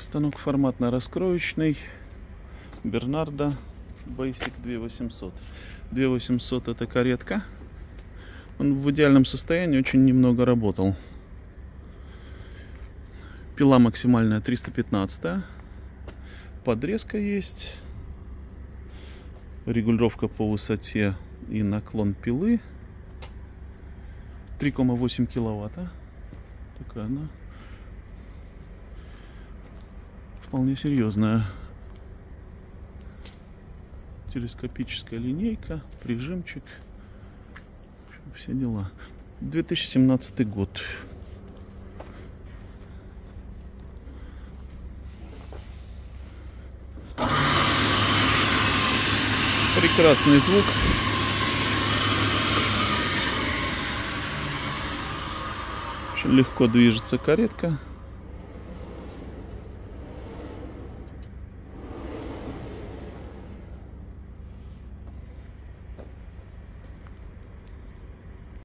Станок форматно-раскроечный. Бернарда Basic 2800. 2800 это каретка. Он в идеальном состоянии очень немного работал. Пила максимальная 315. Подрезка есть. Регулировка по высоте и наклон пилы. 3,8 киловатта. Такая она. Вполне серьезная. Телескопическая линейка, прижимчик. Все дела. 2017 год. Прекрасный звук. Очень легко движется каретка.